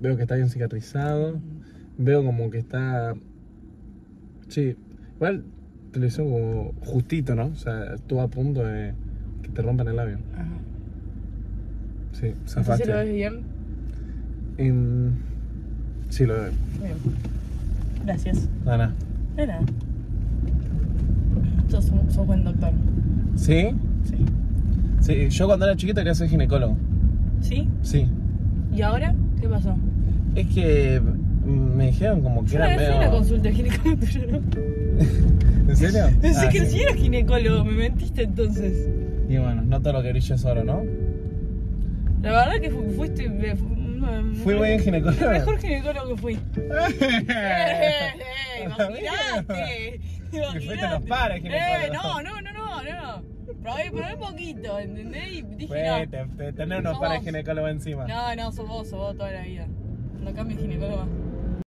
Veo que está bien cicatrizado. Veo como que está. Sí, igual te lo hizo como justito, ¿no? O sea, estuvo a punto de que te rompan el labio. Ajá. Sí, ¿Así se lo ves zafaste. bien? Em, sí, lo veo. Bien. Gracias. Ana. De nada. Sos, sos buen doctor. ¿Sí? Sí. Sí, yo cuando era chiquito quería ser ginecólogo. ¿Sí? Sí. ¿Y ahora? ¿Qué pasó? Es que me dijeron como que Yo era a una medio. consulta de ginecólogo tuyo, ¿no? ¿En serio? Pensé Ah, que sí. sí era ginecólogo, me mentiste entonces. Y bueno, no todo lo que brilla es oro, ¿no? La verdad que fu- fuiste. me- fu- me- Fui buen ginecólogo. El mejor ginecólogo que fui. ¡Eh! ¡Imagínate! fuiste a los pares, ¡Eh! ginecólogo. No, no, no. Probé, probé poquito, ¿entendés? Y dije Fue, no. te, te- tener unos pares ginecólogos encima. No, no, sos vos, sos vos toda la vida. No cambies ginecólogo.